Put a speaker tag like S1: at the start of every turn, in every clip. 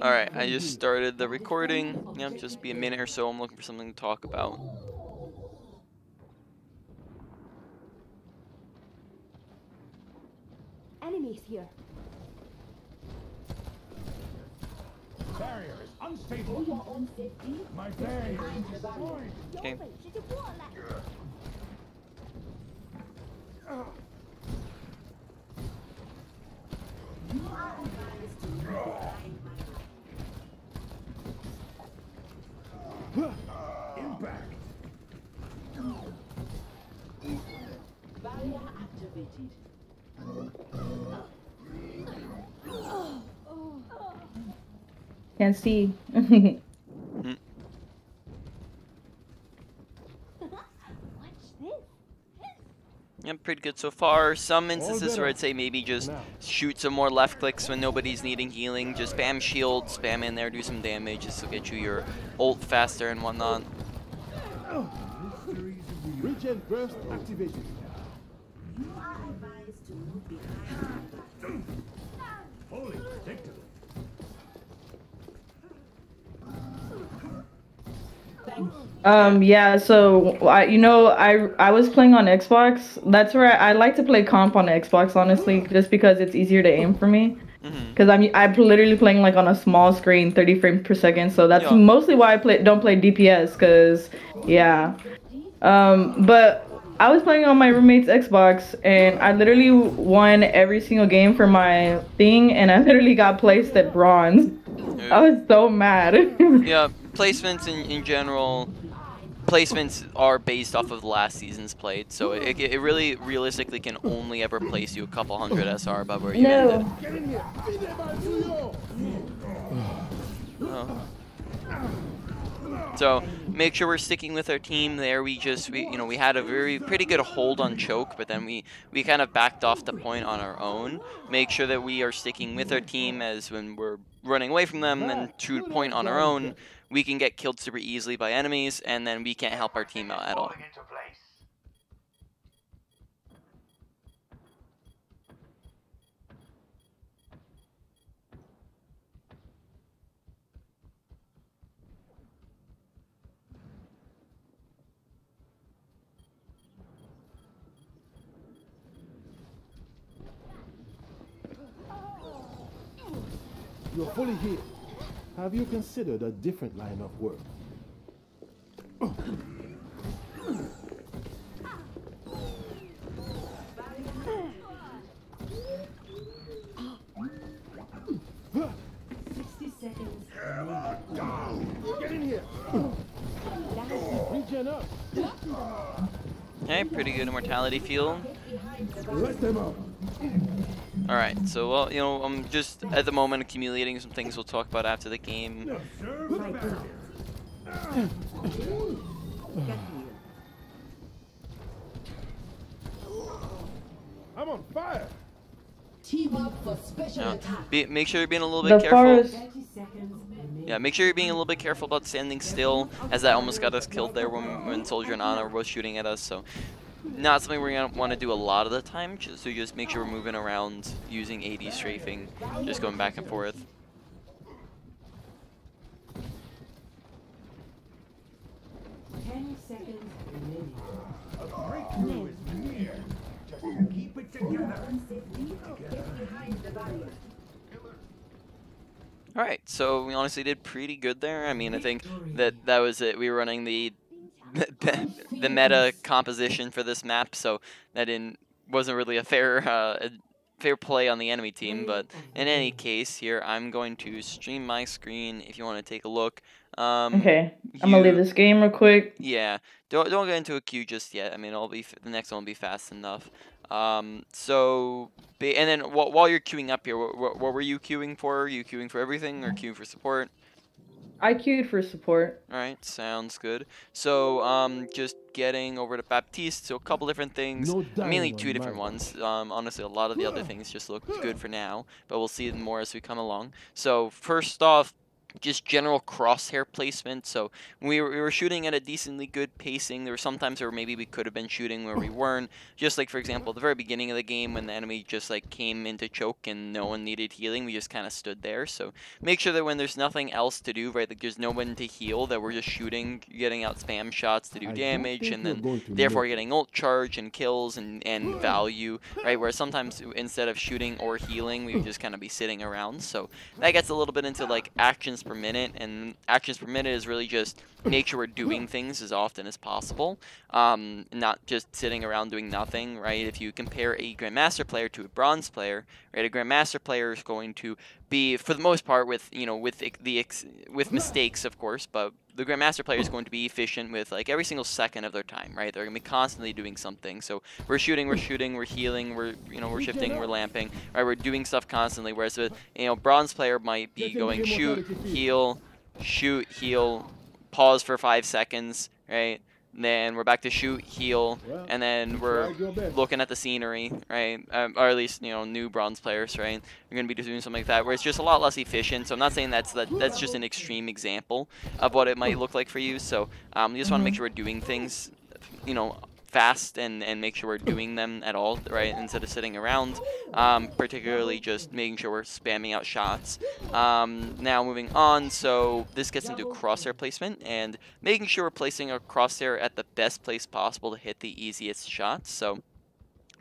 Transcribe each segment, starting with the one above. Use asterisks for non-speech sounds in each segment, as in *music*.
S1: Alright, I just started the recording. Yeah, just be a minute or so. I'm looking for something to talk about.
S2: Enemies here.
S3: Barrier is unstable.
S2: We are on 50.
S3: My barrier is destroyed.
S1: Okay.
S3: You
S4: are activated.
S5: Can't see.
S2: Watch this.
S1: Yep, pretty good so far. Some instances where. I'd say maybe just shoot some more left clicks when nobody's needing healing. Just spam shield, spam in there, do some damage. This will get you your ult faster and whatnot.
S3: Regen burst activated. Holy predictable.
S5: Um, yeah, so I, you know, I I was playing on Xbox. That's where I, I like to play comp on Xbox, honestly, just because it's easier to aim for me. Because I'm I'm literally playing like on a small screen, 30 frames per second. So that's
S1: Yeah.
S5: mostly why I play don't play DPS. Cause yeah, um, but I was playing on my roommate's Xbox, and I literally won every single game for my thing, and I *laughs* literally got placed at bronze. I was so mad. *laughs*
S1: Yeah, placements in, in general, placements are based off of the last season's played, so it, it really realistically can only ever place you a couple hundred SR above where you
S5: No.
S1: ended.
S3: Get in here. Be there by Tuyo.
S1: Oh. So make sure we're sticking with our team there. We just we you know we had a very pretty good hold on choke, but then we we kind of backed off the point on our own. Make sure that we are sticking with our team as when we're running away from them and to point on our own, we can get killed super easily by enemies, and then we can't help our team out at all.
S3: You're fully healed. Have you considered a different line of work? Get in here. Regen up.
S1: Okay, pretty good immortality field.
S3: Let them out.
S1: All right, so well, you know, I'm just at the moment accumulating some things we'll talk about after the game.
S3: I'm on fire.
S4: Team up for special attack.
S1: Be, make sure you're being a little bit
S5: the
S1: careful.
S5: forest.
S4: Thirty seconds remaining.
S1: Yeah, make sure you're being a little bit careful about standing still, as that almost got us killed there when, when Soldier and Ana were shooting at us. So, not something we're gonna want to do a lot of the time. So just make sure we're moving around using AD strafing, just going back and forth.
S4: Ten seconds remaining.
S3: A Breakthrough is near. Just keep it together.
S1: All right, so we honestly did pretty good there. I mean, I think that that was it. We were running the *laughs* the, the meta composition for this map, so that didn't wasn't really a fair uh, a fair play on the enemy team. But in any case, here I'm going to stream my screen if you want to take a look. Um,
S5: Okay, I'm gonna leave this game real quick.
S1: Yeah, don't don't get into a queue just yet. I mean, it'll be the next one will be fast enough. Um, so and then wh- while you're queuing up here, what, what, what were you queuing for? Are you queuing for everything or queuing for support?
S5: I queued for support.
S1: All right, sounds good. So um, just getting over to Baptiste. So a couple different things,
S3: No
S1: mainly two different
S3: my
S1: ones. Um, honestly, a lot of the other things just look good for now, but we'll see more as we come along. So first off, just general crosshair placement. So we were, we were shooting at a decently good pacing. There were sometimes where maybe we could have been shooting where we weren't. Just like for example, the very beginning of the game when the enemy just like came into choke and no one needed healing, we just kind of stood there. So make sure that when there's nothing else to do, right, like there's no one to heal, that we're just shooting, getting out spam shots to do
S3: I
S1: damage, and then therefore getting ult charge and kills and, and value, right? Where sometimes instead of shooting or healing, we would just kind of be sitting around. So that gets a little bit into like actions per minute, and actions per minute is really just make sure we're doing things as often as possible, um, not just sitting around doing nothing, right? If you compare a Grandmaster player to a Bronze player, right? A Grandmaster player is going to be, for the most part, with you know with the ex- with mistakes, of course, but the Grandmaster player is going to be efficient with like every single second of their time, right? They're going to be constantly doing something. So we're shooting, we're shooting, we're healing, we're you know we're shifting, we're lamping, right? We're doing stuff constantly. Whereas a you know bronze player might be going shoot, heal, shoot, heal, pause for five seconds, right? Then we're back to shoot, heal,
S3: Well,
S1: and then we're
S3: tried your best.
S1: looking at the scenery, right? Um, or at least you know new bronze players, right? We're gonna be doing something like that, where it's just a lot less efficient. So I'm not saying that's that. That's just an extreme example of what it might look like for you. So um, you just want to make sure we're doing things, you know, fast and and make sure we're doing them at all, right? Instead of sitting around. Um, particularly just making sure we're spamming out shots. Um, now moving on, so this gets into crosshair placement and making sure we're placing our crosshair at the best place possible to hit the easiest shots. So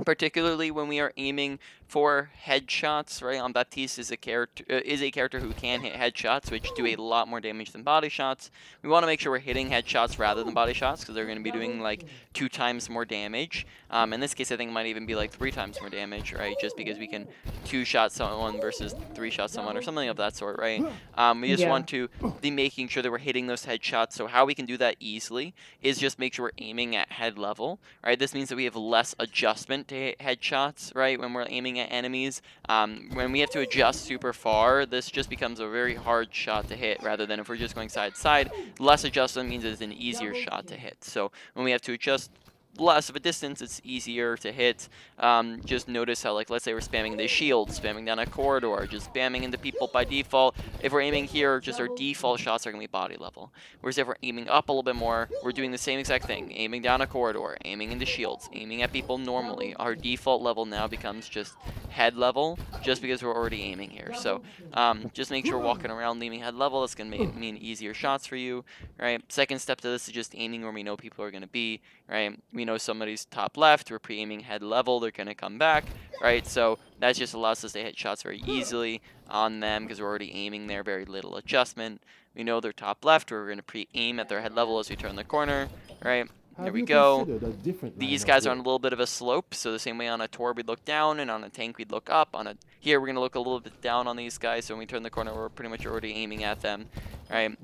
S1: particularly when we are aiming for headshots, right? Um, Baptiste is a character uh, is a character who can hit headshots, which do a lot more damage than body shots. We want to make sure we're hitting headshots rather than body shots because they're going to be doing like two times more damage. Um, in this case, I think it might even be like three times more damage, right? Just because we can two shot someone versus three shot someone or something of that sort, right? Um, we just
S5: Yeah.
S1: want to be making sure that we're hitting those headshots. So how we can do that easily is just make sure we're aiming at head level, right? This means that we have less adjustment to hit headshots, right? When we're aiming at enemies, um, when we have to adjust super far, this just becomes a very hard shot to hit. Rather than if we're just going side to side, less adjustment means it's an easier shot to hit. So when we have to adjust less of a distance, it's easier to hit. Um, just notice how, like, let's say we're spamming the shield, spamming down a corridor, just spamming into people by default. If we're aiming here, just our default shots are going to be body level. Whereas if we're aiming up a little bit more, we're doing the same exact thing, aiming down a corridor, aiming into shields, aiming at people normally. Our default level now becomes just head level, just because we're already aiming here. So um, just make sure walking around leaving head level, that's going to mean easier shots for you, right? Second step to this is just aiming where we know people are going to be, right? We know somebody's top left, we're pre-aiming head level, they're going to come back, right? So that just allows us to hit shots very easily on them because we're already aiming there, very little adjustment. We know they're top left, we're going to pre-aim at their head level as we turn the corner, right? There we go.
S3: considered a different line
S1: These guys are on a little bit of a slope, so the same way on a tour we'd look down, and on a tank we'd look up. On a here we're gonna look a little bit down on these guys, so when we turn the corner, we're pretty much already aiming at them. All right.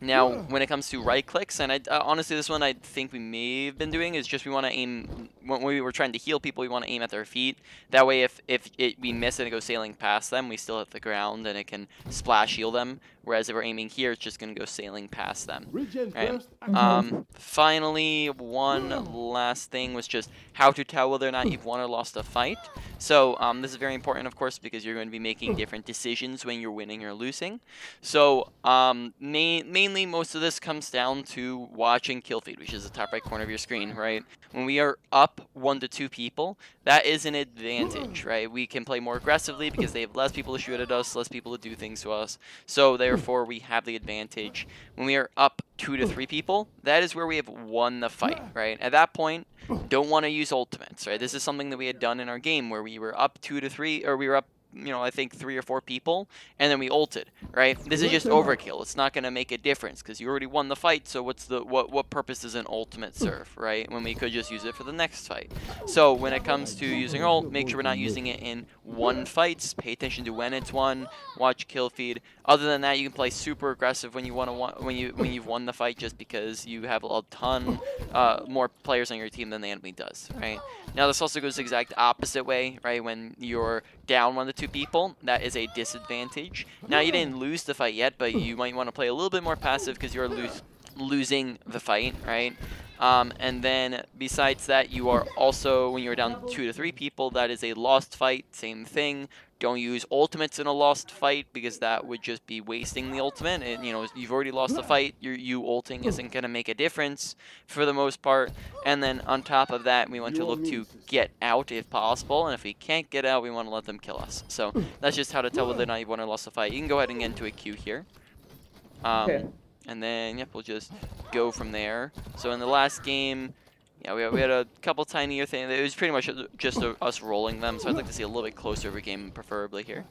S1: Now, when it comes to right clicks, and I, uh, honestly, this one I think we may have been doing is just we want to aim when we were trying to heal people, we want to aim at their feet. That way, if if it, we miss and it goes sailing past them, we still hit the ground and it can splash heal them. Whereas if we're aiming here, it's just gonna go sailing past them. Right. Um, finally, one last thing was just how to tell whether or not you've won or lost a fight. So um, this is very important, of course, because you're going to be making different decisions when you're winning or losing. So um, ma- mainly, most of this comes down to watching kill feed, which is the top right corner of your screen, right? When we are up one to two people, that is an advantage, right? We can play more aggressively because they have less people to shoot at us, less people to do things to us. So therefore, we have the advantage. When we are up two to three people, that is where we have won the fight, right? At that point, don't want to use ultimates, right? This is something that we had done in our game where we were up two to three, or we were up, you know, I think three or four people, and then we ulted, right? This is just overkill. It's not going to make a difference because you already won the fight. So what's the what what purpose does an ultimate serve, right? When we could just use it for the next fight. So when it comes to using ult, make sure we're not using it in one fights. Pay attention to when it's won. Watch kill feed. Other than that, you can play super aggressive when you want to when you when you've won the fight, just because you have a ton uh, more players on your team than the enemy does, right? Now this also goes the exact opposite way, right? When you're down one to two people, that is a disadvantage. Now you didn't lose the fight yet, but you might want to play a little bit more passive because you're lose losing the fight, right? Um, and then besides that, you are also, when you're down two to three people, that is a lost fight, same thing. Don't use ultimates in a lost fight because that would just be wasting the ultimate. And you know, you've already lost the fight. Your you ulting isn't gonna make a difference for the most part. And then on top of that, we want to look to get out if possible. And if we can't get out, we want to let them kill us. So that's just how to tell whether or not you won or lost the fight. You can go ahead and get into a queue here. Um,
S5: Okay.
S1: And then, yep, we'll just go from there. So in the last game, yeah, we, we had a couple tinier things. It was pretty much just uh us rolling them, so I'd like to see a little bit closer of a game, preferably here.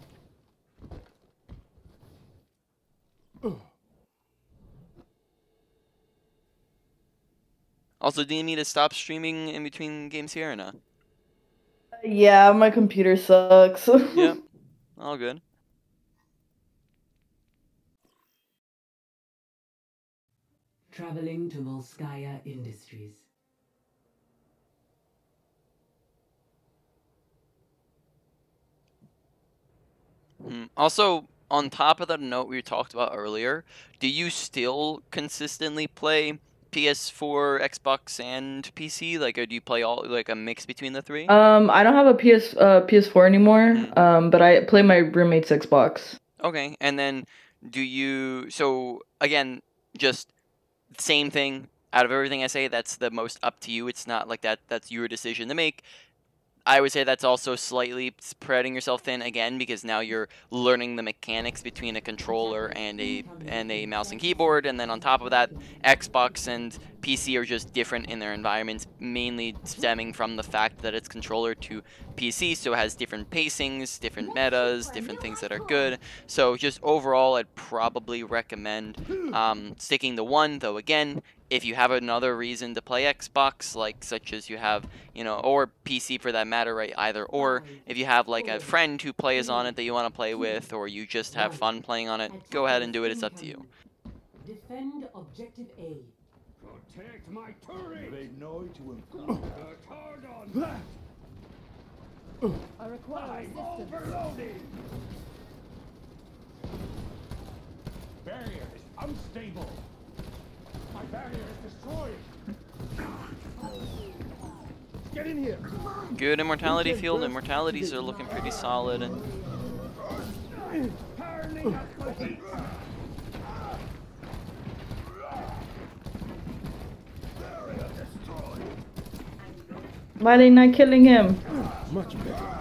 S1: Also, do you need to stop streaming in between games here or not?
S5: Yeah, my computer sucks. *laughs*
S1: Yep, all good.
S4: Traveling to Volskaya Industries.
S1: Also, on top of that note we talked about earlier, do you still consistently play PS4, Xbox, and PC? Like, or do you play all like a mix between the three?
S5: Um, I don't have a PS uh, PS4 anymore.
S1: Mhm.
S5: Um, but I play my roommate's Xbox.
S1: Okay, and then do you? So again, just same thing. Out of everything I say, that's the most up to you. It's not like that. That's your decision to make. I would say that's also slightly spreading yourself thin again because now you're learning the mechanics between a controller and a and a mouse and keyboard, and then on top of that, Xbox and PC are just different in their environments, mainly stemming from the fact that it's controller to PC, so it has different pacings, different metas, different things that are good. So just overall, I'd probably recommend um, sticking to one. Though again, if you have another reason to play Xbox, like such as you have, you know, or PC for that matter, right? Either or. If you have like a friend who plays on it that you want to play with, or you just have fun playing on it, go ahead and do it. It's up to you.
S4: Defend objective A.
S6: Protect my turret!
S3: They know to improve.
S6: The hard on that!
S2: I require
S6: I'm
S2: assistance.
S6: overloaded! Barrier is unstable. My barrier is destroyed.
S3: Get in here.
S1: Good immortality field. Immortalities are looking pretty solid.
S6: Burning up the heat. Barrier destroyed.
S5: Why are they not killing him?
S3: Much better.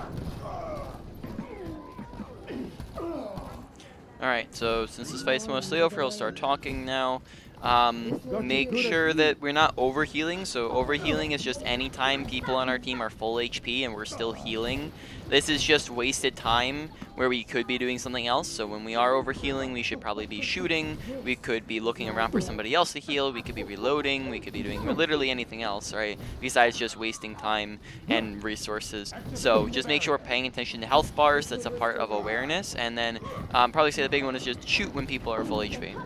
S1: Alright, so since this fight's mostly over, I'll start talking now. Um, make sure that we're not overhealing. So overhealing is just any time people on our team are full HP and we're still healing. This is just wasted time where we could be doing something else. So when we are overhealing, we should probably be shooting. We could be looking around for somebody else to heal. We could be reloading. We could be doing literally anything else, right? Besides just wasting time and resources. So just make sure we're paying attention to health bars. That's a part of awareness. And then um, probably say the big one is just shoot when people are full HP.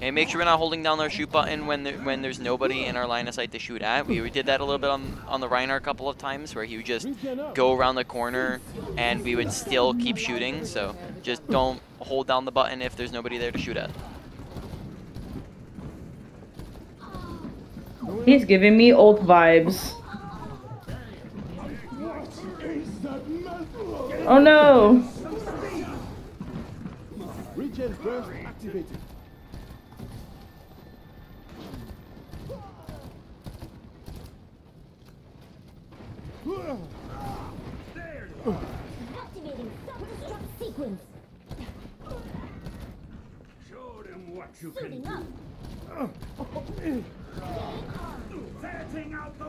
S1: And make sure we're not holding down our shoot button when there, when there's nobody in our line of sight to shoot at. We, we did that a little bit on, on the Reinhardt a couple of times where he would just go around the corner and we would still keep shooting. So just don't hold down the button if there's nobody there to shoot at.
S5: He's giving me old vibes. Oh no!
S3: Regen burst activated.
S2: Activating self-destruct sequence.
S6: Show them what you can
S2: Suiting
S6: do.
S2: up.
S6: Setting out the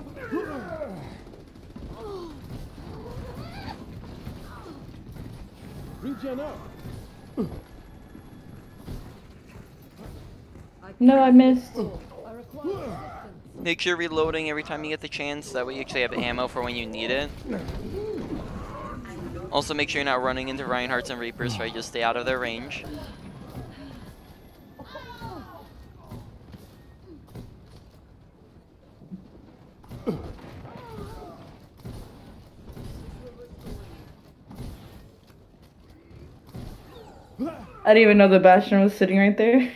S3: Regen up.
S5: No, I missed.
S2: I require assistance.
S1: Make sure you're reloading every time you get the chance. That way you actually have ammo for when you need it. Also make sure you're not running into Reinhardts and Reapers, right? Just stay out of their range.
S5: I didn't even know the Bastion was sitting right there. *laughs*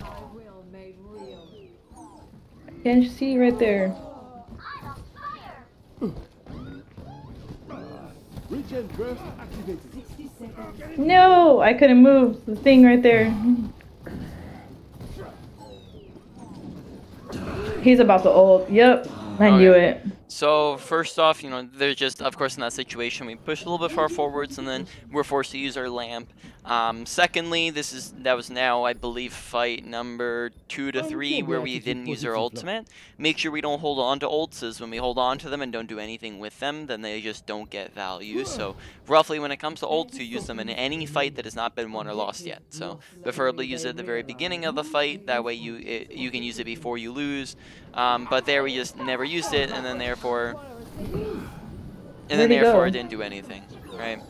S2: My will made real.
S5: Can't you see right there?
S2: I'm on fire.
S3: Regen burst activated.
S4: 60 seconds.
S5: No, I couldn't move the thing right there. He's about to ult. Yep, I
S1: Oh,
S5: knew it.
S1: So first off, you know, they're just, of course, in that situation, we push a little bit far forwards, and then we're forced to use our lamp. Um, secondly, this is that was now, I believe, fight number two to three, where we didn't use our ultimate. Make sure we don't hold on to ults, when we hold on to them and don't do anything with them, then they just don't get value. So roughly, when it comes to ults, you use them in any fight that has not been won or lost yet. So preferably use it at the very beginning of the fight. That way, you it, you can use it before you lose. Um, but there, we just never used it, and then therefore. And then therefore
S5: go?
S1: it didn't do anything, right?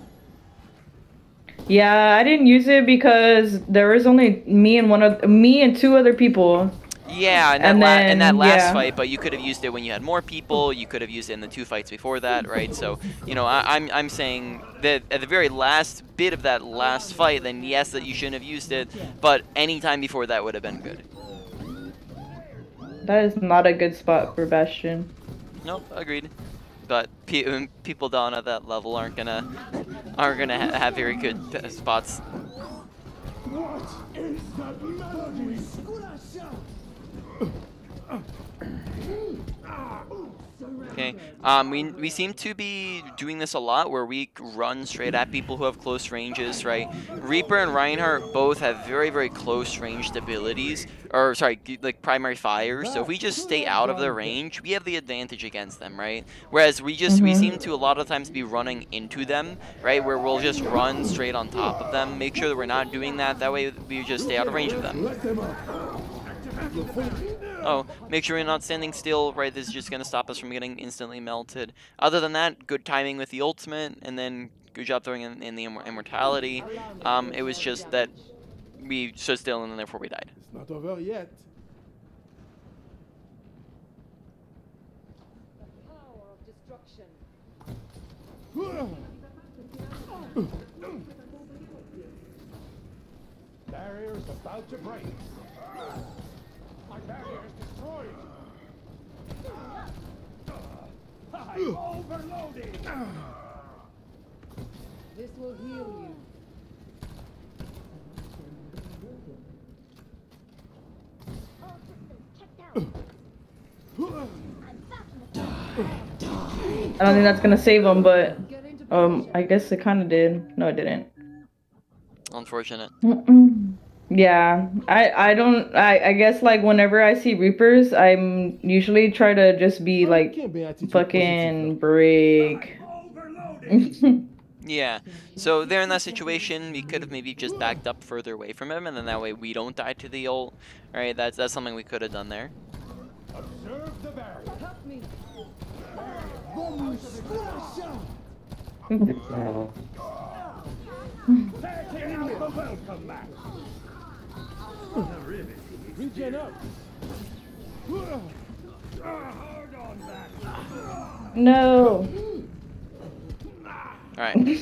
S5: Yeah, I didn't use it because there was only me and one of me and two other people.
S1: Yeah, and that,
S5: And
S1: la- in that last
S5: yeah.
S1: fight, but you could have used it when you had more people. You could have used it in the two fights before that, right? So, you know, I, I'm I'm saying that at the very last bit of that last fight, then yes, that you shouldn't have used it, but any time before that would have been good.
S5: That is not a good spot for Bastion.
S1: Nope, agreed. But pe- um, people down at that level aren't gonna aren't gonna ha- have very good uh, spots.
S3: What is?
S1: Okay. Um, we, we seem to be doing this a lot where we run straight at people who have close ranges, right? Reaper and Reinhardt both have very, very close ranged abilities, or sorry, like primary fires. So if we just stay out of their range, we have the advantage against them, right? Whereas we just, we
S5: Mhm.
S1: seem to a lot of times be running into them, right? Where we'll just run straight on top of them. Make sure that we're not doing that. That way we just stay out of range of them.
S3: Let them up. You're fully
S1: Oh, make sure you're not standing still, right? This is just going to stop us from getting instantly melted. Other than that, good timing with the ultimate, and then good job throwing in, in the immor- immortality. Um, it was just that we stood still and then therefore we died.
S3: It's not over yet.
S2: Power of destruction. *sighs*
S6: Barrier's about to break. My barrier's destroyed. I'm overloading.
S2: This will heal you.
S5: I don't think that's gonna save him, but um, I guess it kind of did. No, it didn't.
S1: Unfortunate.
S5: Mm-mm. Yeah, I I don't I I guess like whenever I see Reapers, I'm usually try to just be like
S3: Can't be attitude
S5: fucking break. *laughs*
S1: Yeah. So there in that situation, we could have maybe just backed up further away from him, and then that way we don't die to the ult. Right? That's that's something we could have done there. *laughs*
S5: No.
S1: All right.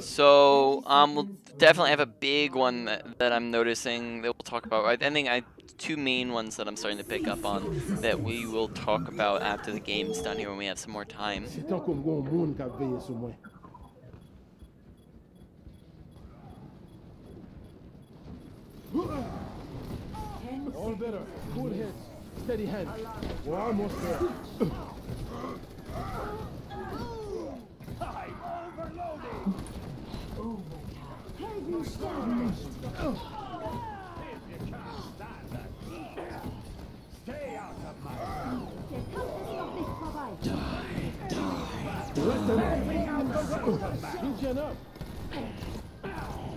S1: So um, we'll definitely have a big one that, that I'm noticing that we'll talk about. I I think I two main ones that I'm starting to pick up on that we will talk about after the game's done here when we have some more time.
S3: All better. Cool heads. Steady hand. We're almost there.
S6: I'm overloading.
S2: Help you stand.
S6: If you stand stay out of my
S3: Let them up.
S6: Taking out the welcome mat.
S3: Regen up.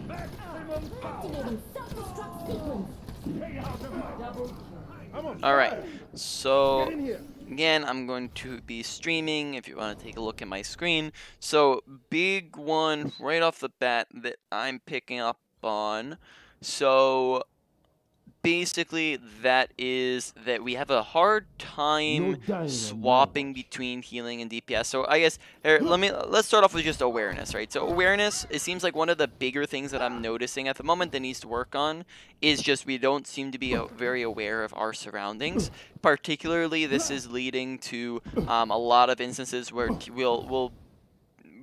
S6: Maximum power.
S2: Activating self-destruct sequence.
S6: Stay out of my double.
S3: I'm on
S1: All right. So again, I'm going to be streaming if you want to take a look at my screen. So, big one right off the bat that I'm picking up on. So, basically, that is that we have a hard time
S3: No dying on
S1: swapping between healing and DPS. So, I guess here, let me let's start off with just awareness, right? So, awareness, it seems like one of the bigger things that I'm noticing at the moment that needs to work on is just we don't seem to be very aware of our surroundings. Particularly, this is leading to um, a lot of instances where we'll we'll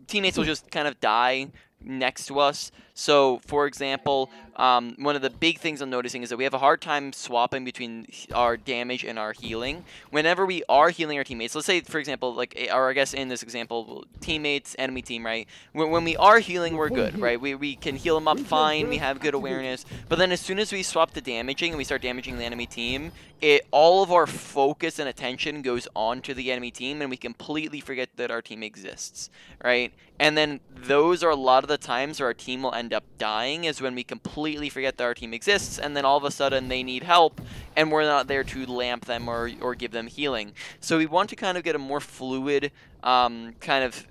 S1: teammates will just kind of die next to us. So, for example, um, one of the big things I'm noticing is that we have a hard time swapping between our damage and our healing. Whenever we are healing our teammates, let's say, for example, like, eh, or I guess in this example, teammates, enemy team, right? When, when we are healing, we're good, right? We, we can heal them up fine, we have good awareness. But then as soon as we swap to damaging and we start damaging the enemy team, it all of our focus and attention goes on to the enemy team and we completely forget that our team exists, right? And then those are a lot of the times where our team will end up dying is when we completely forget that our team exists and then all of a sudden they need help and we're not there to lamp them or, or give them healing. So we want to kind of get a more fluid um, kind of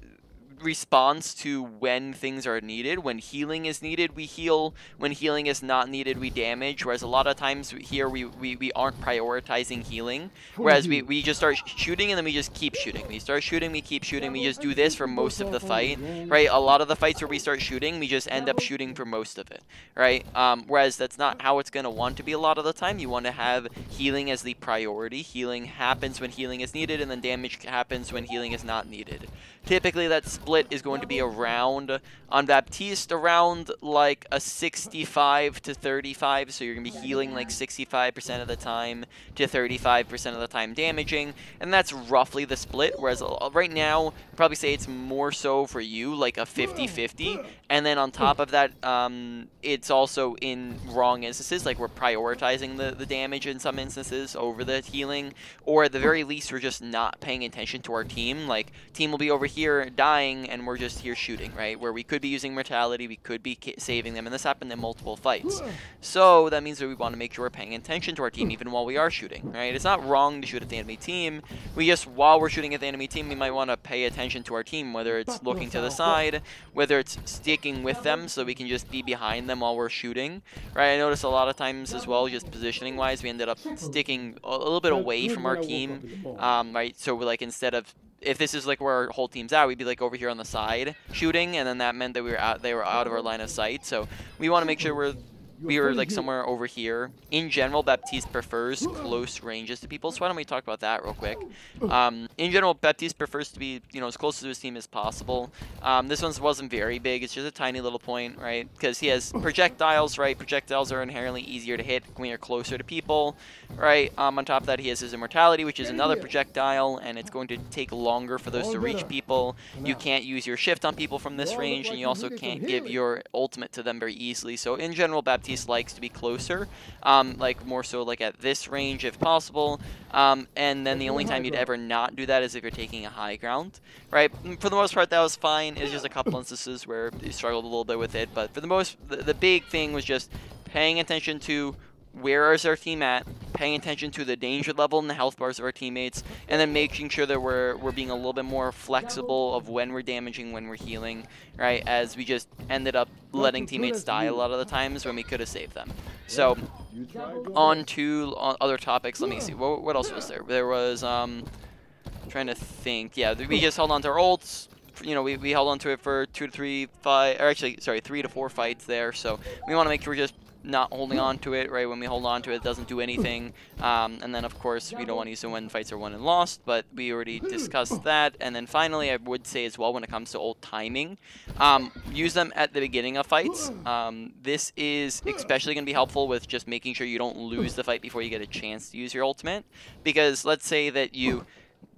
S1: response to when things are needed. When healing is needed, we heal. When healing is not needed, we damage. Whereas a lot of times here we, we, we aren't prioritizing healing. Whereas we, we just start shooting and then we just keep shooting. We start shooting, we keep shooting. We just do this for most of the fight, right? A lot of the fights where we start shooting, we just end up shooting for most of it, right? Um, whereas that's not how it's going to want to be a lot of the time. You want to have healing as the priority. Healing happens when healing is needed and then damage happens when healing is not needed. Typically, that split is going to be around on Baptiste around like a 65 to 35. So you're gonna be healing like 65% of the time to 35% of the time damaging, and that's roughly the split. Whereas uh, right now, probably say it's more so for you like a 50-50, and then on top of that, um, it's also in wrong instances. Like we're prioritizing the the damage in some instances over the healing, or at the very least, we're just not paying attention to our team. Like team will be over here dying, and we're just here shooting, right? Where we could be using mortality, we could be saving them, and this happened in multiple fights. So that means that we want to make sure we're paying attention to our team even while we are shooting, right? It's not wrong to shoot at the enemy team. We just, while we're shooting at the enemy team, we might want to pay attention to our team, whether it's looking to the side, whether it's sticking with them so we can just be behind them while we're shooting, right? I notice a lot of times as well, just positioning wise, we ended up sticking a little bit away from our team, um, right? So we're like instead of if this is like where our whole team's at, we'd be like over here on the side shooting, and then that meant that we were out, they were out of our line of sight. So we want to make sure we're we were like somewhere over here. In general, Baptiste prefers close ranges to people, so why don't we talk about that real quick? Um, in general, Baptiste prefers to be, you know, as close to his team as possible. Um, this one wasn't very big. It's just a tiny little point, right? Because he has projectiles, right? Projectiles are inherently easier to hit when you're closer to people, right? Um, on top of that, he has his immortality, which is another projectile, and it's going to take longer for those to reach people. You can't use your shift on people from this range, and you also can't give your ultimate to them very easily. So in general, Baptiste likes to be closer, um, like more so like at this range if possible. Um, and then the only time you'd ever not do that is if you're taking a high ground, right? Mm, For the most part, that was fine. It was just a couple instances where you struggled a little bit with it, but for the most, the, the big thing was just paying attention to where is our team at, paying attention to the danger level and the health bars of our teammates, and then making sure that we're we're being a little bit more flexible of when we're damaging, when we're healing, right? As we just ended up letting teammates die a lot of the times when we could have saved them. So on to other topics. Let me see. What, what else was there? There was um, trying to think. Yeah, we just held on to our ults. You know, we, we held on to it for two to three fight, or actually, sorry, three to four fights there. So we want to make sure we're just not holding on to it, right? When we hold on to it, it doesn't do anything. Um, and then, of course, we don't want to use it when fights are won and lost, but we already discussed that. And then finally, I would say as well, when it comes to ult timing, um, use them at the beginning of fights. Um, this is especially going to be helpful with just making sure you don't lose the fight before you get a chance to use your ultimate. Because let's say that you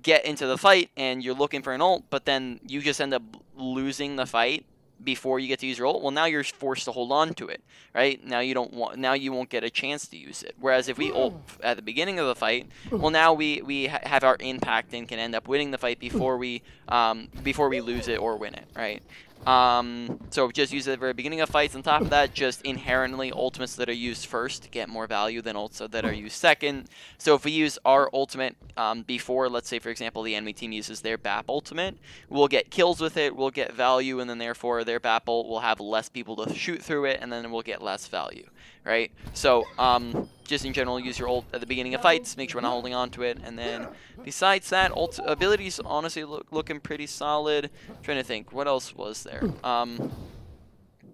S1: get into the fight and you're looking for an ult, but then you just end up losing the fight before you get to use your ult. Well, now you're forced to hold on to it, right? Now you don't want. Now you won't get a chance to use it. Whereas if we ult at the beginning of the fight, well, now we we ha- have our impact and can end up winning the fight before we um before we lose it or win it, right? Um, so just use it at the very beginning of fights. On top of that, just inherently ultimates that are used first get more value than ults that are used second. So if we use our ultimate um, before, let's say for example, the enemy team uses their BAP ultimate, we'll get kills with it, we'll get value, and then therefore their BAP ult will have less people to shoot through it, and then we'll get less value, right? So um, just in general, use your ult at the beginning of fights. Make sure we're not holding on to it, and then besides that, ult abilities honestly look looking pretty solid. trying to think, what else was there? Um,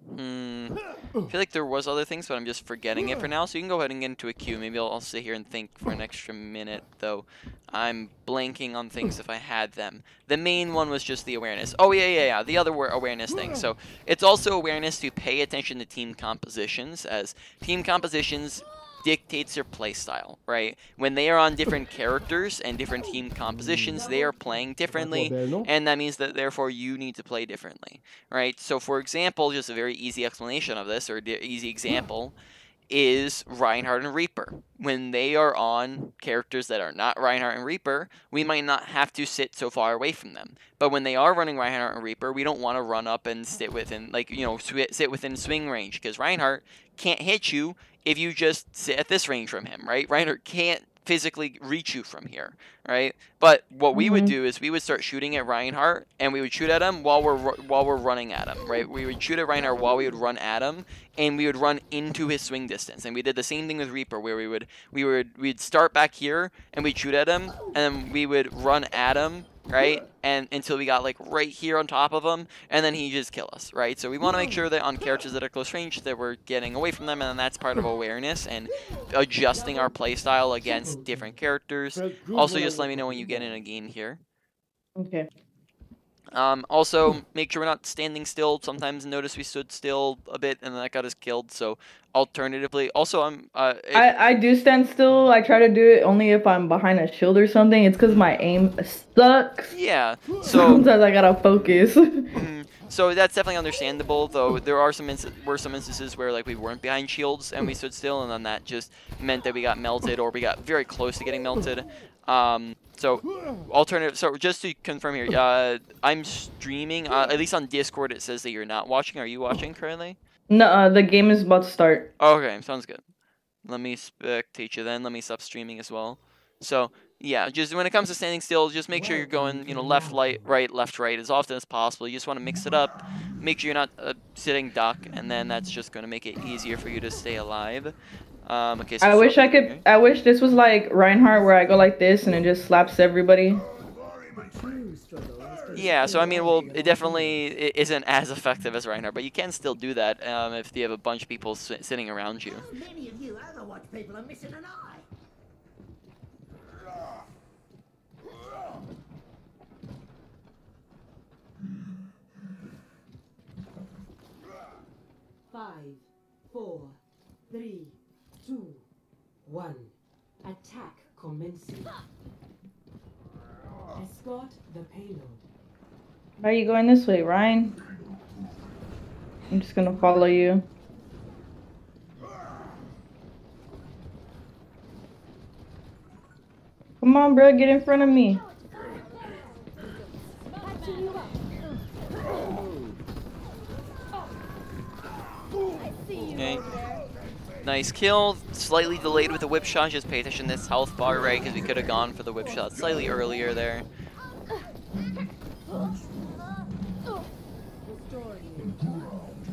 S1: hmm, I feel like there was other things, but I'm just forgetting it for now. So you can go ahead and get into a queue. Maybe I'll, I'll sit here and think for an extra minute, though. I'm blanking on things if I had them. The main one was just the awareness. Oh yeah, yeah, yeah. The other wa- awareness thing. So it's also awareness to pay attention to team compositions, as team compositions dictates their playstyle, right? When they are on different characters and different team compositions, they are playing differently, and that means that therefore you need to play differently, right? So, for example, just a very easy explanation of this, or easy example, is Reinhardt and Reaper. When they are on characters that are not Reinhardt and Reaper, we might not have to sit so far away from them. But when they are running Reinhardt and Reaper, we don't want to run up and sit within, like, you know, sit within swing range, because Reinhardt can't hit you if you just sit at this range from him, right? Reinhardt can't physically reach you from here, right? But what we would
S5: Mhm.
S1: do is we would start shooting at Reinhardt, and we would shoot at him while we're while we're running at him, right? We would shoot at Reinhardt while we would run at him, and we would run into his swing distance. And we did the same thing with Reaper, where we would we would we'd start back here and we'd shoot at him, and then we would run at him, right? And until we got like right here on top of him, and then he just kill us, right? So we want to make sure that on characters that are close range that we're getting away from them, and that's part of awareness and adjusting our playstyle against different characters. Also, just let me know when you get in a game here.
S5: Okay.
S1: Um, also, make sure we're not standing still. Sometimes notice we stood still a bit, and that got us killed. So, alternatively, also I'm uh, if-
S5: I, I do stand still. I try to do it only if I'm behind a shield or something. It's because my aim sucks.
S1: yeah. *laughs* So
S5: Sometimes I gotta focus. *laughs*
S1: Mhm. So that's definitely understandable, though there are some were some instances where like we weren't behind shields and we stood still, and then that just meant that we got melted or we got very close to getting melted. Um, so alternative. So just to confirm here, uh, I'm streaming. Uh, at least on Discord, it says that you're not watching. Are you watching currently?
S5: no, uh, the game is about to start.
S1: Oh, okay, sounds good. Let me spectate you then. Let me stop streaming as well. So yeah, just when it comes to standing still, just make sure you're going, you know, left, light, right, left, right as often as possible. You just want to mix it up. Make sure you're not uh, sitting duck, and then that's just going to make it easier for you to stay alive. Um, okay. So
S5: I wish I could.
S1: okay.
S5: I wish this was like Reinhardt, where I go like this and it just slaps everybody.
S1: Yeah, so I mean, well, it definitely isn't as effective as Reinhardt, but you can still do that um, if you have a bunch of people sitting around you.
S7: You Overwatch people are missing an eye.
S4: Five, four, three, two, one. Attack commencing. Escort the payload.
S5: Why are you going this way, Ryan? I'm just gonna follow you. Come on, bro, get in front of me.
S2: Patching you up. I see you
S1: Okay.
S2: Over there.
S1: Nice kill. Slightly delayed with the whip shot. Just pay attention to this health bar, right? Because we could have gone for the whip shot slightly earlier there.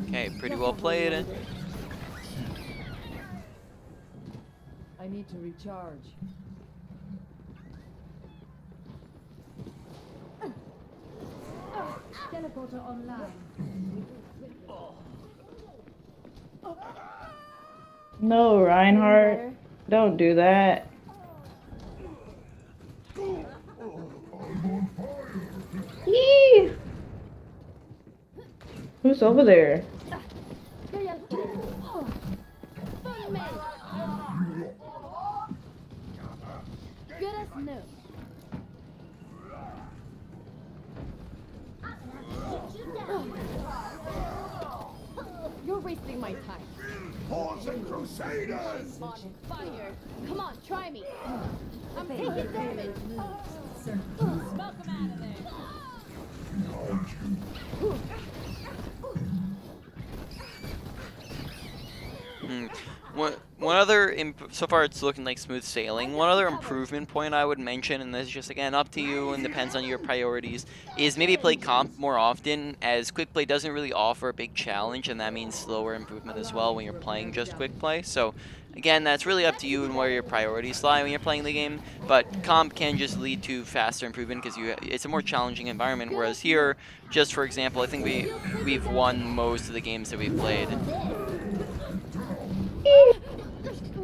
S1: Okay, pretty well played.
S2: I need to recharge. Teleporter online. Oh.
S5: No, Reinhardt, don't do that. Yee! Who's over there?
S1: So far it's looking like smooth sailing. One other improvement point I would mention, and this is just again up to you and depends on your priorities, is maybe play comp more often, as quick play doesn't really offer a big challenge, and that means slower improvement as well when you're playing just quick play. So again, that's really up to you and where your priorities lie when you're playing the game. But comp can just lead to faster improvement because you it's a more challenging environment. Whereas here, just for example, I think we we've won most of the games that we've played.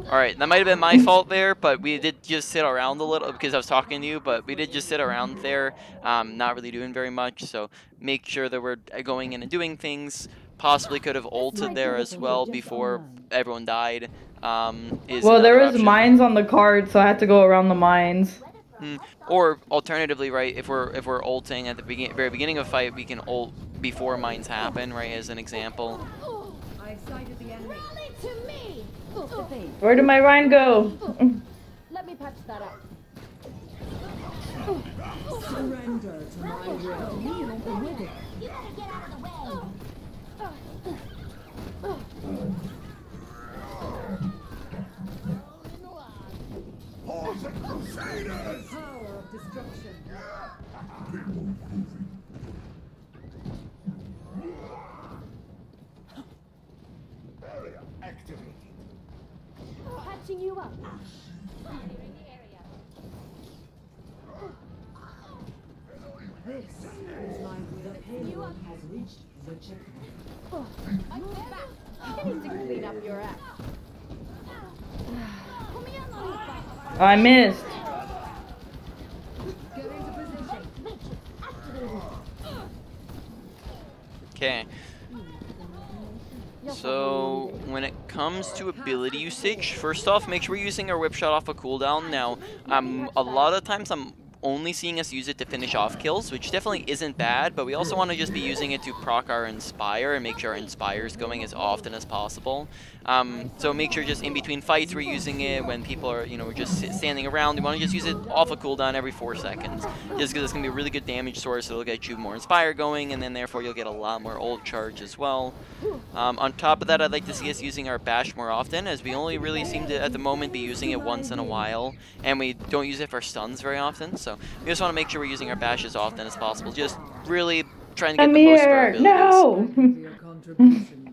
S1: Alright, that might have been my fault there, but we did just sit around a little because I was talking to you, but we did just sit around there, um, not really doing very much, so make sure that we're going in and doing things. Possibly could have ulted there as well before everyone died. Um, is
S5: Well, there was
S1: option.
S5: mines on the card, so I had to go around the mines.
S1: Mm, Or alternatively, right, if we're if we're ulting at the begin very beginning of a fight, we can ult before mines happen, right, as an example.
S4: I've sighted the enemy.
S2: Rally to me! Full to face.
S5: Where did my Rhine go?
S2: Let me patch that up.
S4: Surrender to my will.
S2: You better get out of the way.
S6: For the Crusaders!
S4: Power of destruction.
S6: Area activated.
S2: Patching you up.
S4: This is my will. The payload has
S2: I
S5: missed.
S1: Okay. So when it comes to ability usage, first off, make sure we're using our whip shot off a cooldown. Now, um, a lot of times I'm only seeing us use it to finish off kills, which definitely isn't bad, but we also want to just be using it to proc our Inspire and make sure our Inspire is going as often as possible. Um, so make sure just in between fights we're using it, when people are, you know, just standing around, we want to just use it off a cooldown every 4 seconds, just because it's going to be a really good damage source, it'll get you more Inspire going, and then therefore you'll get a lot more ult charge as well. Um, on top of that, I'd like to see us using our bash more often, as we only really seem to, at the moment, be using it once in a while, and we don't use it for stuns very often, so we just want to make sure we're using our bash as often as possible, just really trying to get the most of our abilities.
S5: no! *laughs*
S4: For your contributions.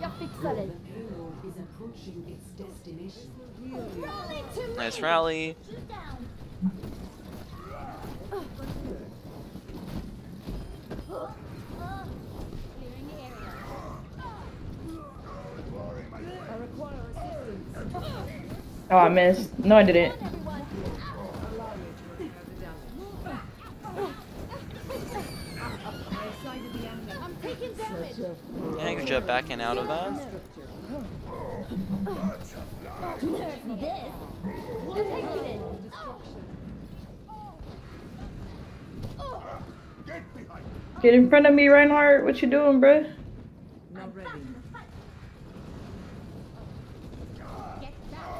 S2: Ya fixaré.
S4: The payload is approaching its destination.
S2: Rally to me!
S1: Nice rally.
S2: Shoot down. Clearing the area.
S4: I require assistance.
S5: Oh, I missed. No, I didn't.
S2: Everyone.
S4: Allow me to repair the. I have sighted the enemy.
S2: I'm taking damage.
S1: Yeah, good job backing out of that.
S2: There's this. Detected.
S6: Get.
S5: Get in front of me, Reinhardt. What you doing, bruh?
S4: Not ready.
S2: Get that.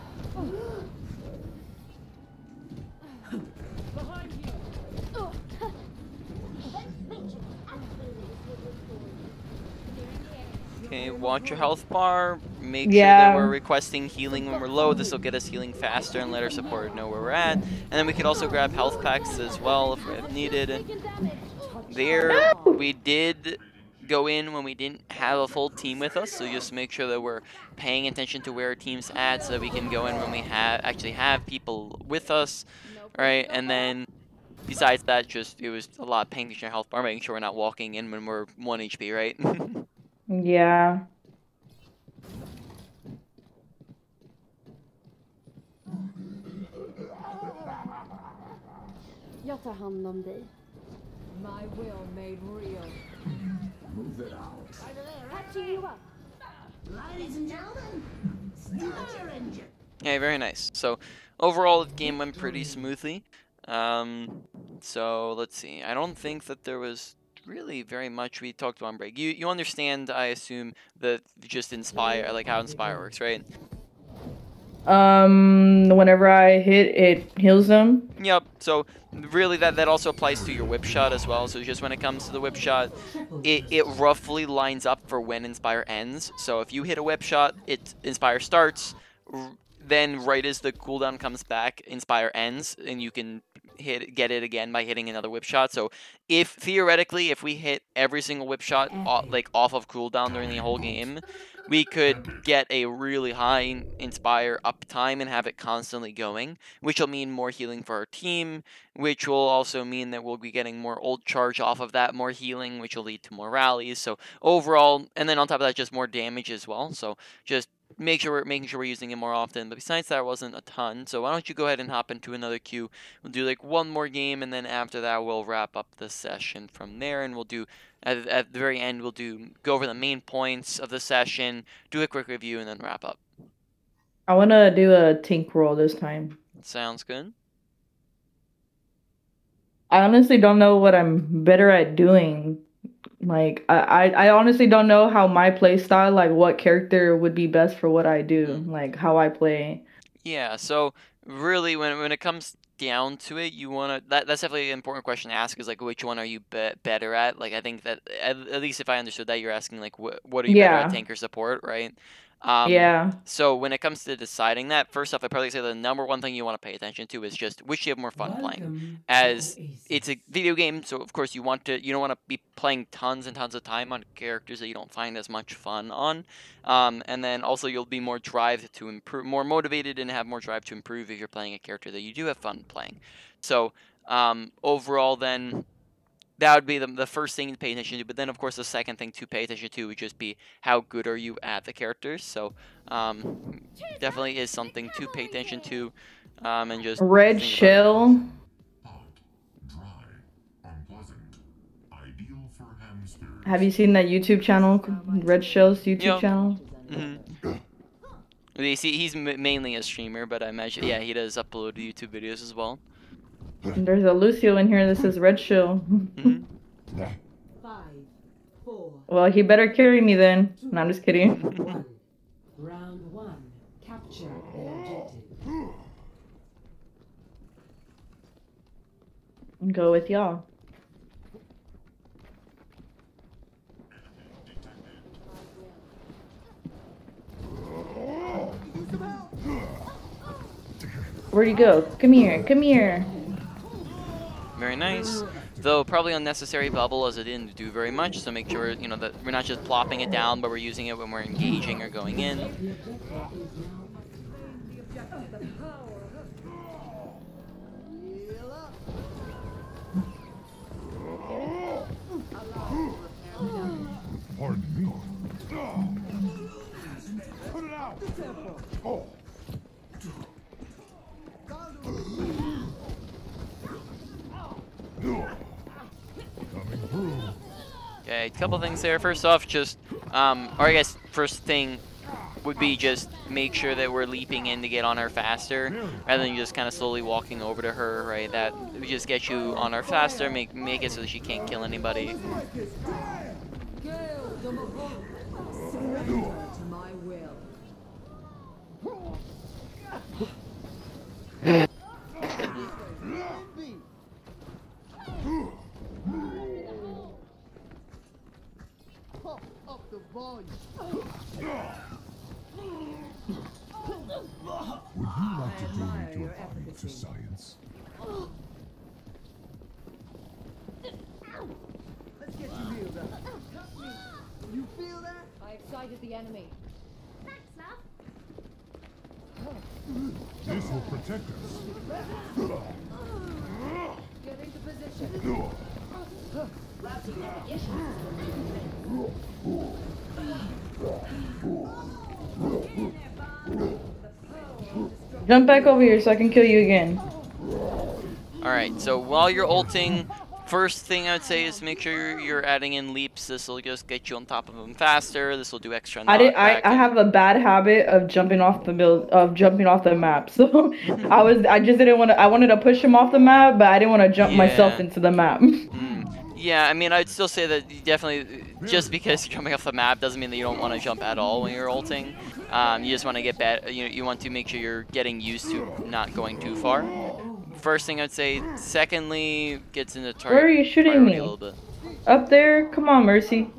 S1: Okay, watch your health bar. Make
S5: Yeah.
S1: sure that we're requesting healing when we're low. This will get us healing faster and let our support know where we're at. And then we could also grab health packs as well if, needed. There, we did go in when we didn't have a full team with us, so just make sure that we're paying attention to where our team's at so that we can go in when we have actually have people with us, right? And then besides that, just it was a lot of paying attention to our health bar, making sure we're not walking in when we're 1 HP, right? *laughs*
S5: Yeah.
S2: Jag tar hand om dig.
S4: My will made real.
S6: Move it out.
S2: Patching you up.
S7: Ladies and gentlemen, start your engine.
S1: Yeah, very nice. So overall, the game went pretty smoothly. Um, so let's see. I don't think that there was really very much we talked about on break. You you understand, I assume, that just inspire like how inspire works, right?
S5: Um, whenever I hit, it heals them.
S1: Yep. So really, that that also applies to your whip shot as well. So just when it comes to the whip shot, it it roughly lines up for when Inspire ends. So if you hit a whip shot, it Inspire starts. r- Then right as the cooldown comes back, Inspire ends, and you can hit get it again by hitting another whip shot. So if theoretically, if we hit every single whip shot o- like off of cooldown during the whole game, we could get a really high inspire uptime and have it constantly going, which will mean more healing for our team, which will also mean that we'll be getting more ult charge off of that, more healing, which will lead to more rallies. So overall, and then on top of that, just more damage as well. So just make sure we're making sure we're using it more often. But besides that, it wasn't a ton. So why don't you go ahead and hop into another queue? We'll do like one more game, and then after that, we'll wrap up the session from there, and we'll do at, at the very end, we'll do go over the main points of the session, do a quick review, and then wrap up.
S5: I wanna do a tank role this time.
S1: Sounds good.
S5: I honestly don't know what I'm better at doing. Like I, I, honestly don't know how my play style, like what character would be best for what I do,
S1: Mm.
S5: like how I play.
S1: Yeah. So really, when when it comes down to it, you wanna that that's definitely an important question to ask. Is like which one are you be- better at? Like I think that at, at least if I understood that, you're asking like what what are you better at,
S5: Yeah.
S1: tank or support, right? Um,
S5: Yeah.
S1: So when it comes to deciding that, first off, I'd probably say the number one thing you want to pay attention to is just which you have more fun playing. As it's a video game, so of course you want to you don't want to be playing tons and tons of time on characters that you don't find as much fun on, um, and then also you'll be more drive to improve, more motivated, and have more drive to improve if you're playing a character that you do have fun playing. So um, overall, then that would be the, the first thing to pay attention to. But then, of course, the second thing to pay attention to would just be how good are you at the characters. So um, definitely is something to pay attention to, um, and just
S5: Red shell.
S8: Hot, dry, unpleasant. Ideal for hamsters.
S5: Have you seen that YouTube channel, Red Shell's YouTube
S1: Yep.
S5: channel?
S1: Mm-hmm. You see, he's mainly a streamer, but I imagine, yeah, he does upload YouTube videos as well.
S5: There's a Lucio in here that says Red Shell.
S1: hmm
S4: Five, four,
S5: well, he better carry me then. No, I'm just kidding.
S4: one. Round one. Capture the objective.
S5: Go with y'all. Where'd he go? Come here, come here.
S1: Very nice. Though probably unnecessary bubble as it didn't do very much, so make sure, you know, that we're not just plopping it down, but we're using it when we're engaging or going in.
S4: The objective is now
S8: Pardon me.
S6: Put it out!
S8: Oh, coming through.
S1: Okay, a couple things there. First off, just, um, or I guess first thing would be just make sure that we're leaping in to get on her faster, rather than just kind of slowly walking over to her, right? That would just get you on her faster, make make it so she can't kill anybody.
S4: Surrender to my will.
S8: Would you like to donate your body to science?
S6: Let's get you healed up. You feel that?
S2: I excited the enemy.
S7: Thanks, love.
S8: This will protect us.
S2: Get into position.
S5: Jump back over here so I can kill you again.
S1: Alright, so while you're ulting, first thing I would say is make sure you're, adding in leaps. This will just get you on top of them faster. This will do extra
S5: I did. I, I have a bad habit of jumping off the build of jumping off the map. *laughs* So I was I just didn't want to. I wanted to push him off the map, but I didn't want to jump myself into the map. *laughs*
S1: Mm. Yeah, I mean, I'd still say that you definitely, just because you're coming off the map doesn't mean that you don't want to jump at all when you're ulting. Um, you just want to get bad, you, you want to make sure you're getting used to not going too far. First thing I'd say. Secondly, gets into target
S5: Where are you shooting me?
S1: a little bit.
S5: Up there? Come on, Mercy.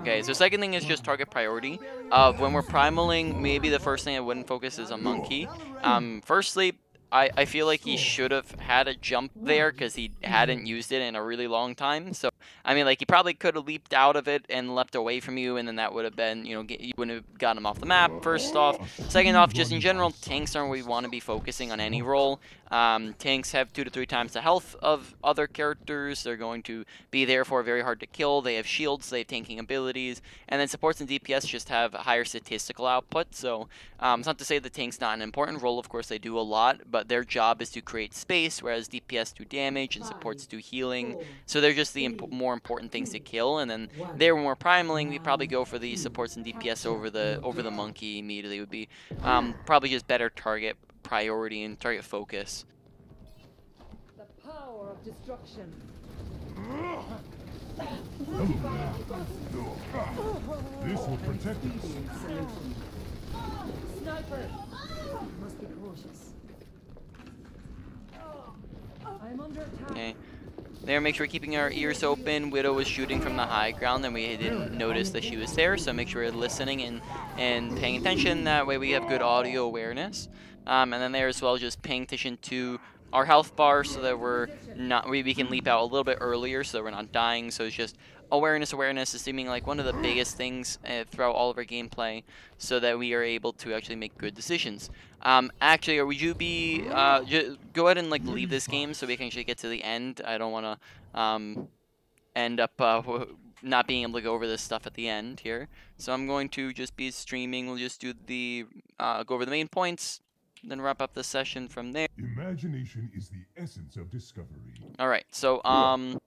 S1: Okay, so second thing is just target priority. Uh, when we're primaling, maybe the first thing I wouldn't focus is on Monkey. Um, firstly, I, I feel like he should have had a jump there because he hadn't used it in a really long time. So, I mean, like, he probably could have leaped out of it and leapt away from you, and then that would have been, you know, get, you wouldn't have gotten him off the map, first off. Second off, just in general, tanks aren't where we want to be focusing on any role. Um, tanks have two to three times the health of other characters. They're going to be therefore very hard to kill. They have shields, they have tanking abilities, and then supports and DPS just have higher statistical output. So um, it's not to say the tank's not an important role. Of course, they do a lot, but their job is to create space, whereas DPS do damage and supports do healing. So they're just the imp- more important things to kill. And then there, when we're primaling, we probably go for the supports and DPS over the over the monkey immediately. Would be um, probably just better target priority and target focus.
S4: The power of destruction.
S8: This will protect us.
S4: Sniper. Must be cautious. I'm under attack.
S1: Okay. There, make sure we're keeping our ears open. Widow was shooting from the high ground, and we didn't notice that she was there, so make sure we're listening and, and paying attention. That way we have good audio awareness. Um, and then there as well, just paying attention to our health bar so that we're not, we, we can leap out a little bit earlier so that we're not dying. So it's just awareness, awareness is seeming like one of the biggest things uh, throughout all of our gameplay so that we are able to actually make good decisions. Um, actually, would you be, uh, go ahead and like leave this game so we can actually get to the end. I don't want to um, end up uh, not being able to go over this stuff at the end here. So I'm going to just be streaming. We'll just do the, uh, go over the main points, then wrap up the session from there.
S8: Imagination is the essence of discovery.
S1: All right. So, um,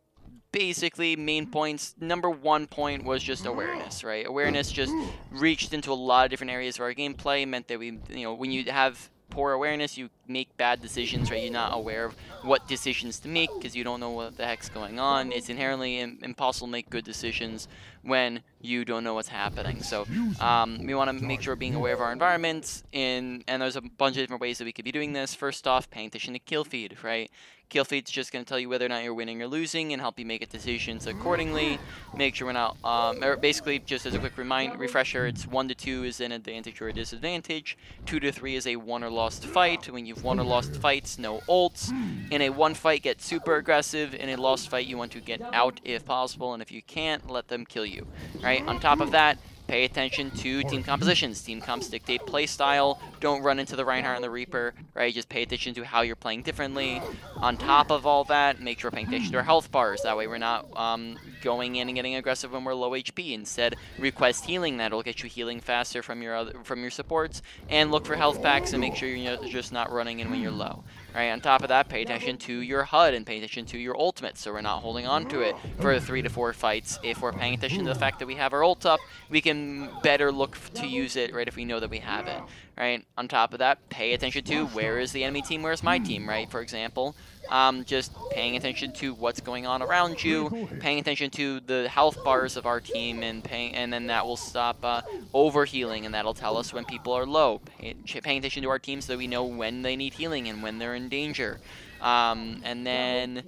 S1: basically, main points. Number one point was just awareness, right? Awareness just reached into a lot of different areas of our gameplay. Meant that we, you know, when you have poor awareness, you make bad decisions, right? You're not aware of what decisions to make because you don't know what the heck's going on. It's inherently Im- impossible to make good decisions when you don't know what's happening. So um, we want to make sure we're being aware of our environments, in, and there's a bunch of different ways that we could be doing this. First off, paying attention to kill feed, right? Kill feed's just going to tell you whether or not you're winning or losing and help you make decisions accordingly. Make sure we're not, um, basically, just as a quick remind, refresher, it's 1 to 2 is an advantage or a disadvantage, 2 to 3 is a won or lost fight. When you've won or lost fights, no ults. In a one fight, get super aggressive. In a lost fight, you want to get out if possible, and if you can't, let them kill you. Right? On top of that, pay attention to team compositions. Team comps dictate play style. Don't run into the Reinhardt and the Reaper, right? Just pay attention to how you're playing differently. On top of all that, make sure we're paying attention to our health bars. That way we're not um, going in and getting aggressive when we're low HP. Instead, request healing. That'll get you healing faster from your other, from your supports. And look for health packs and make sure you're just not running in when you're low. Right, on top of that, pay attention to your HUD and pay attention to your ultimate, so we're not holding on to it for three to four fights. If we're paying attention to the fact that we have our ult up, we can better look to use it, right, if we know that we have it. Right, on top of that, pay attention to where is the enemy team, where's my team, right? For example, um, just paying attention to what's going on around you, paying attention to the health bars of our team, and paying, and then that will stop uh, overhealing, and that'll tell us when people are low. Pay, paying attention to our team so that we know when they need healing and when they're in danger. Um, and then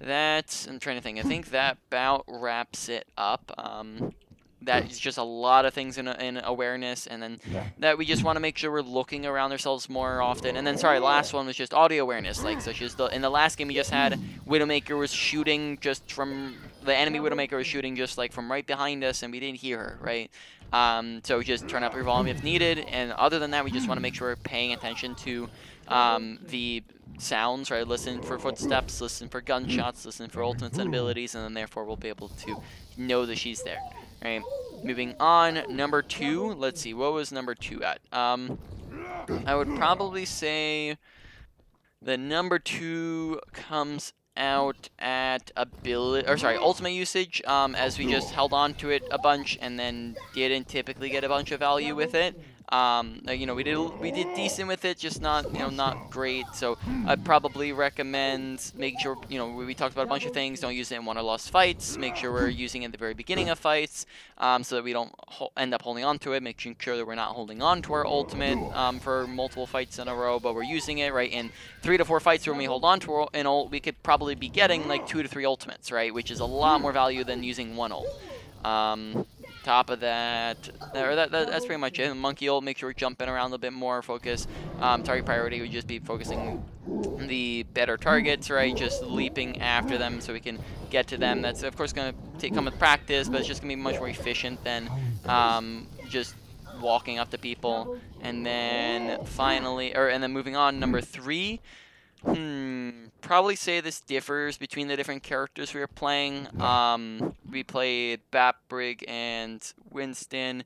S1: that I'm trying to think. I think that about wraps it up. Um, that is just a lot of things in, in awareness, and then that we just want to make sure we're looking around ourselves more often. And then, sorry, last one was just audio awareness, like such as the in the last game we just had, Widowmaker was shooting just from the enemy Widowmaker was shooting just like from right behind us, and we didn't hear her, right? Um, so just turn up your volume if needed. And other than that, we just want to make sure we're paying attention to um, the sounds, right? Listen for footsteps, listen for gunshots, listen for ultimates and abilities, and then therefore we'll be able to know that she's there. Right. Moving on, number two. Let's see, what was number two at? Um, I would probably say the number two comes out at ability, or sorry, ultimate usage. Um, as we just held on to it a bunch and then didn't typically get a bunch of value with it. Um, uh, you know, we did we did decent with it, just not you know not great. So I'd probably recommend making sure you know we, talked about a bunch of things. Don't use it in won or lost fights. Make sure we're using it at the very beginning of fights, um, so that we don't end up holding on to it. Making sure that we're not holding on to our ultimate um, for multiple fights in a row, but we're using it right in three to four fights when we hold on to an ult. We could probably be getting like two to three ultimates, right, which is a lot more value than using one ult. Top of that, or that, that, that's pretty much it. Monkey ult, make sure we're jumping around a bit more, focus. Um, target priority would just be focusing the better targets, right? Just leaping after them so we can get to them. That's of course going to come with practice, but it's just going to be much more efficient than um, just walking up to people. And then finally, or and then moving on, number three. Hmm, probably say this differs between the different characters we are playing. Um, we played Brig and Winston.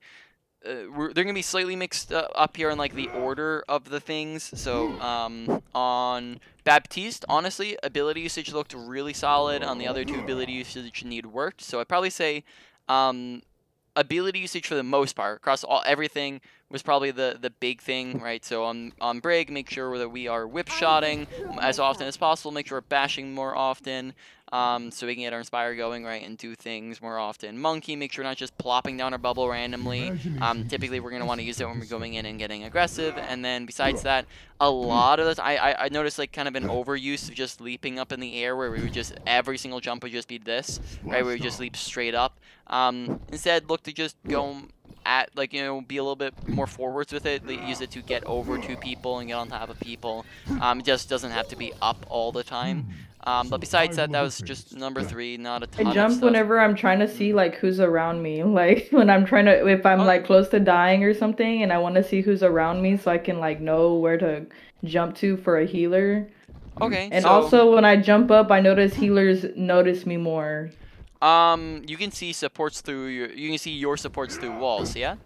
S1: Uh, we're, they're gonna be slightly mixed up here in like the order of the things. So um, on Baptiste, honestly, ability usage looked really solid. On the other two, ability usage need worked. So I'd probably say um, ability usage for the most part across all everything was probably the the big thing, right? So on on Brig, make sure that we are whip shotting as often as possible. Make sure we're bashing more often, um, so we can get our inspire going, right, and do things more often. Monkey, make sure we're not just plopping down our bubble randomly. Um, typically, we're gonna want to use it when we're going in and getting aggressive. And then besides that, a lot of this, I, I I noticed like kind of an overuse of just leaping up in the air, where we would just every single jump would just be this, right? where We would just leap straight up. Um, instead, look to just go at like you know be a little bit more forwards with it use it to get over to people and get on top of people um, it just doesn't have to be up all the time um, but besides that that was just number three not a ton
S5: I
S1: of
S5: jump
S1: stuff.
S5: whenever I'm trying to see like who's around me. *laughs* Like when I'm trying to if I'm
S1: Oh.
S5: like close to dying or something and I want to see who's around me so I can like know where to jump to for a healer.
S1: okay
S5: And
S1: so,
S5: also when I jump up, I notice healers notice me more.
S1: Um you can see supports through your you can see your supports through walls yeah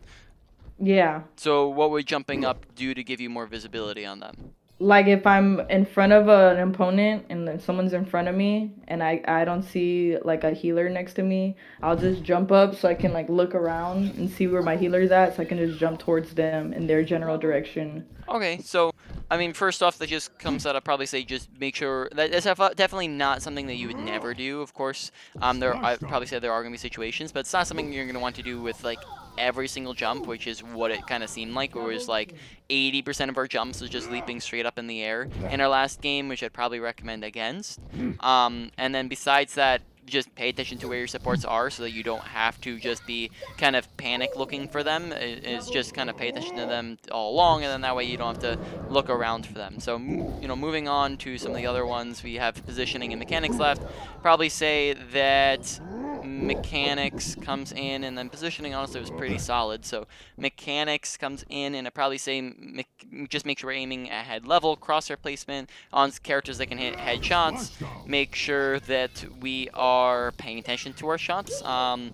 S5: Yeah.
S1: so what would jumping up do to give you more visibility on them
S5: Like if I'm in front of an opponent and then someone's in front of me and I I don't see like a healer next to me, I'll just jump up so I can like look around and see where my healer's at so I can just jump towards them in their general direction.
S1: Okay, so I mean, first off, that just comes out. I'd probably say just make sure that that's definitely not something that you would never do. Of course, um, there I'd probably say there are gonna be situations, but it's not something you're gonna want to do with like every single jump, which is what it kind of seemed like. Where it was like 80% of our jumps was just leaping straight up in the air in our last game, which I'd probably recommend against. Um, and then besides that, just pay attention to where your supports are so that you don't have to just be kind of panic looking for them. It- It's just kind of pay attention to them all along, and then that way you don't have to look around for them. So, you know, moving on to some of the other ones, we have positioning and mechanics left. Probably say that mechanics comes in, and then positioning honestly was pretty solid. So mechanics comes in, and I probably say me- just make sure we're aiming at head level, crosshair placement on characters that can hit headshots. Make sure that we are paying attention to our shots. Um,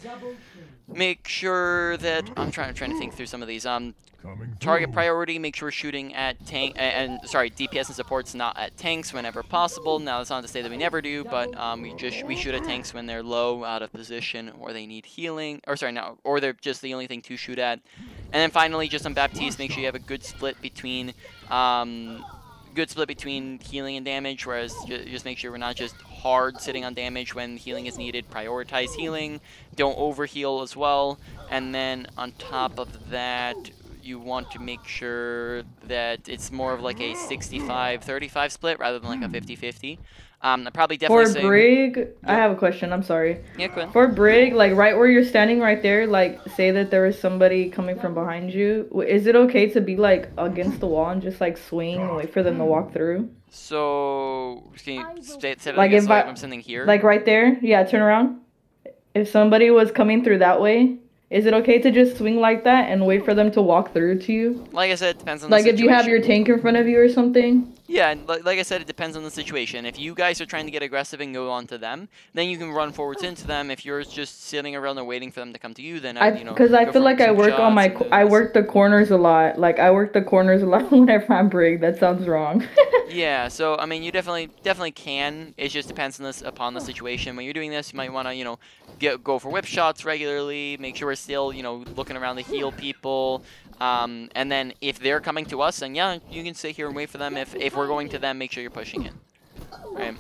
S1: make sure that I'm trying, I'm trying to think through some of these. Um, target priority, make sure we're shooting at tank, and, and sorry, DPS and supports not at tanks whenever possible. Now that's not to say that we never do, but um, we just we shoot at tanks when they're low, out of position, or they need healing, or sorry, no, or they're just the only thing to shoot at. And then finally, just on Baptiste, make sure you have a good split between, um, good split between healing and damage. Whereas ju- just make sure we're not just hard sitting on damage when healing is needed. Prioritize healing. Don't overheal as well. And then on top of that, you want to make sure that it's more of like a 65-35 split rather than like a hmm. 50-50. Um, I probably definitely
S5: For
S1: say
S5: Brig, I have a question. I'm sorry.
S1: yeah, Quinn.
S5: For Brig, like right where you're standing right there, like say that there is somebody coming from behind you. Is it okay to be like against the wall and just like swing and wait for them to walk through?
S1: So can you say, say
S5: Like if I-
S1: I'm sending here.
S5: Like right there? Yeah, turn around. If somebody was coming through that way, is it okay to just swing like that and wait for them to walk through to you?
S1: like I said, it depends on
S5: Like if you have your tank in front of you or something?
S1: Yeah, and like, I said, it depends on the situation. If you guys are trying to get aggressive and go on to them, then you can run forwards into them. If you're just sitting around and waiting for them to come to you, then
S5: I
S1: I, you know,
S5: because I feel like I work on my
S1: and
S5: co-
S1: do
S5: I work the corners a lot. Like I work the corners a lot *laughs* whenever I'm Brig. That sounds wrong. *laughs*
S1: Yeah, so I mean, you definitely definitely can. It just depends on this upon the situation. When you're doing this, you might want to you know get go for whip shots regularly. Make sure we're still you know looking around to heal people. Um, and then if they're coming to us, then yeah, you can sit here and wait for them. If if we're going to them, make sure you're pushing it. Right.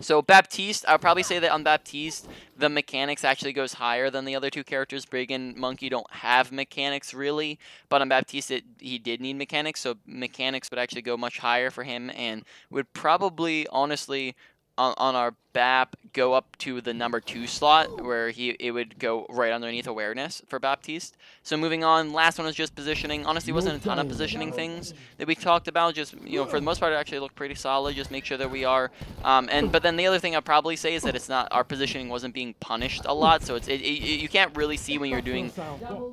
S1: So Baptiste, I'll probably say that on Baptiste, the mechanics actually goes higher than the other two characters. Brig and Monkey don't have mechanics really, but on Baptiste, it, he did need mechanics, so mechanics would actually go much higher for him and would probably, honestly, on, on our BAP go up to the number two slot where he it would go right underneath awareness for Baptiste. So moving on, last one was just positioning. Honestly, wasn't a ton of positioning things that we talked about. Just you know, for the most part, it actually looked pretty solid. Just make sure that we are. Um, and but then the other thing I'd probably say is that it's not our positioning wasn't being punished a lot. So it's it, it, you can't really see when you're doing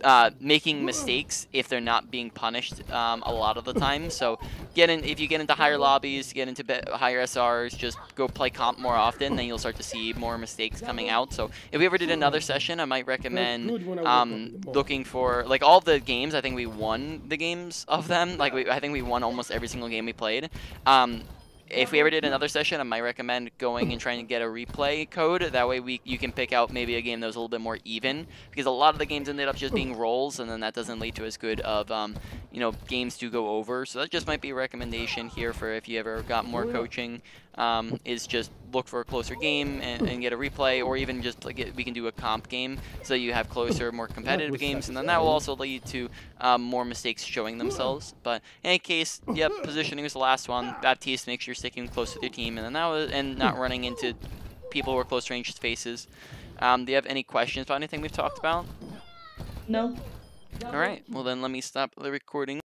S1: uh, making mistakes if they're not being punished um, a lot of the time. So get in if you get into higher lobbies, get into higher SRs, just go play comp more often, then you'll start to see more mistakes coming out. So if we ever did another session, I might recommend um, looking for like all the games. I think we won the games of them. Like we, I think we won almost every single game we played. Um, if we ever did another session, I might recommend going and trying to get a replay code. That way we you can pick out maybe a game that was a little bit more even because a lot of the games ended up just being rolls and then that doesn't lead to as good of um, you know games to go over. So that just might be a recommendation here for if you ever got more coaching um, is just look for a closer game and, and get a replay or even just like it, we can do a comp game so you have closer more competitive games and then that. will also lead to um, more mistakes showing themselves. But in any case yep *laughs* positioning was the last one. Baptiste make sure you're sticking close with your team and then that was and not running into people who are close range faces. Um, do you have any questions about anything we've talked about?
S5: No.
S1: all right. Well then let me stop the recording